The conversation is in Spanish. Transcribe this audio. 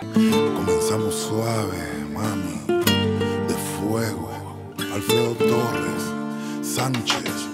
Comenzamos suave, mami, de fuego. Alfredo Torres, Sánchez.